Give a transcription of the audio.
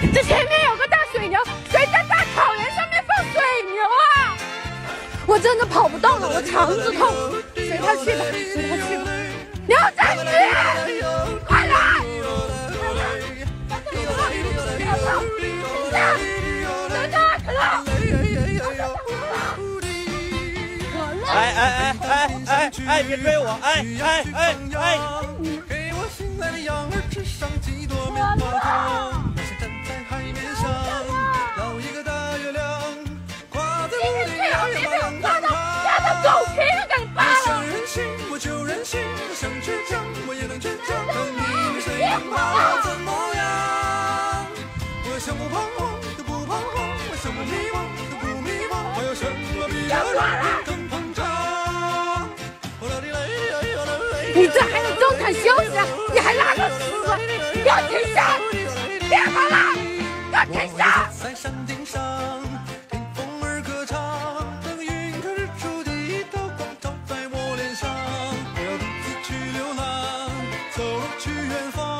这前面有个大水牛，谁在大草原上面放水牛啊？我真的跑不动了，我肠子痛，随他去吧，随他去吧。牛仔女，快来！快来！快跑！等等，可乐！可乐！哎哎哎哎哎哎，别追我！哎哎哎哎！别被我摇摆抓荡到，抓到狗皮了，给扒我！想任性，我就任性，想倔强，我也能倔强。可你们谁能把我怎么样？我想不彷徨都不彷徨，我想不迷惘都不迷惘。还有什么比这让人更膨胀？你这还有中场休息啊？你还拉个屎？给我停下！别跑了！给我停下！在山顶上，春风。